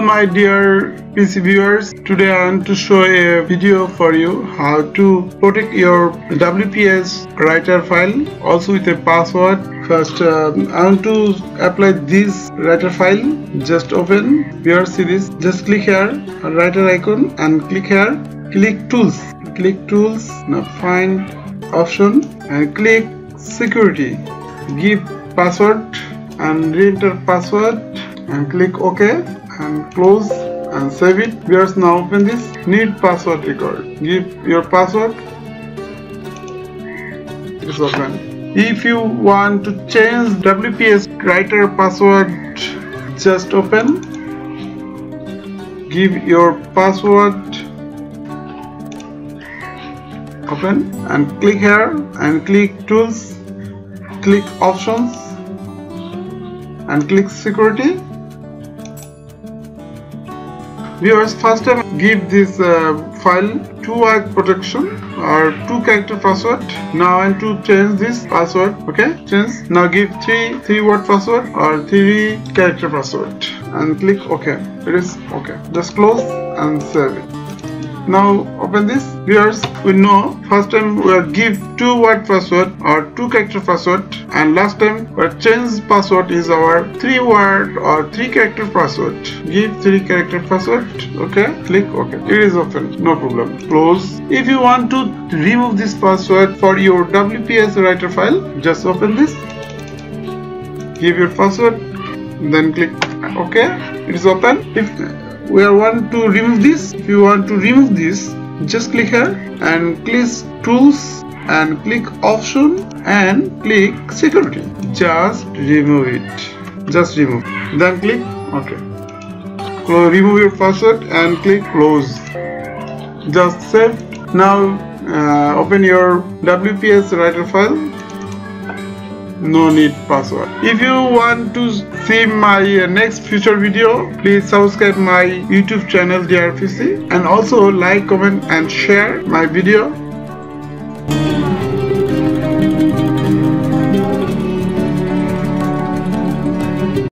my dear PC viewers, today I want to show a video for you how to protect your WPS writer file also with a password. First um, I want to apply this writer file. Just open your series. Just click here writer icon and click here. Click tools. Click tools. Now find option and click security. Give password and re-enter password and click OK and close and save it. Viewers now open this need password record. Give your password. It's open. If you want to change WPS writer password, just open. Give your password. Open and click here and click tools. Click options and click security viewers first time give this uh, file two word protection or two character password. Now want to change this password okay? Change. Now give three three word password or three character password. And click ok it is okay. Just close and save it now open this viewers. We know first time we will give two word password or two character password and last time we change password is our three word or three character password. Give three character password okay? Click ok it is open no problem. Close. If you want to remove this password for your wps writer file just open this. Give your password then click ok it is open. If we want to remove this. If you want to remove this just click here and click tools and click option and click security. Just remove it. Just remove. Then click ok close, remove your password and click close. Just save. Now uh, open your wps writer file no need password. If you want to see my uh, next future video please subscribe my youtube channel Dear PC and also like comment and share my video